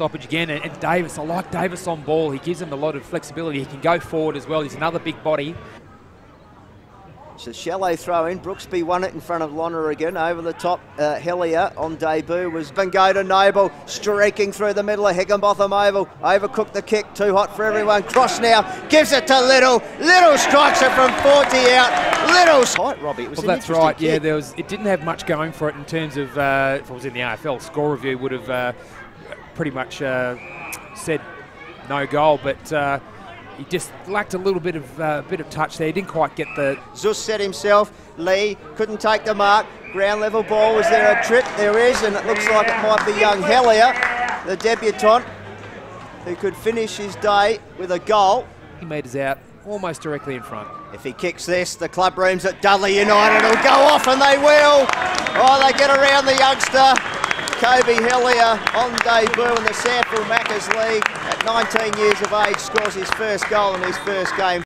stoppage again. And, and Davis, I like Davis on ball. He gives him a lot of flexibility. He can go forward as well. He's another big body. A shallow throw in. Brooksby won it in front of Lonergan. Over the top, uh, Helyar on debut was Bengoda Noble streaking through the middle of Hickinbotham Oval. Overcooked the kick, too hot for everyone. Cross now, gives it to Little. Little strikes it from 40 out. Little tight, Robbie. It was Well, that's right. interesting Yeah, there was. It didn't have much going for it in terms of uh, if it was in the AFL score review would have uh, pretty much uh, said no goal, but uh, he just lacked a little bit of uh, bit of touch there. He didn't quite get the. Zus set himself. Lee couldn't take the mark. Ground level ball. Was there a trip? There is, and it looks like it might be young Helyar, the debutant, who could finish his day with a goal. He meters out almost directly in front. If he kicks this, the club rooms at Dudley United will go off, and they will. Oh, they get around the youngster. Coby Helyar on debut in the SANFL Maccas League at 19 years of age scores his first goal in his first game.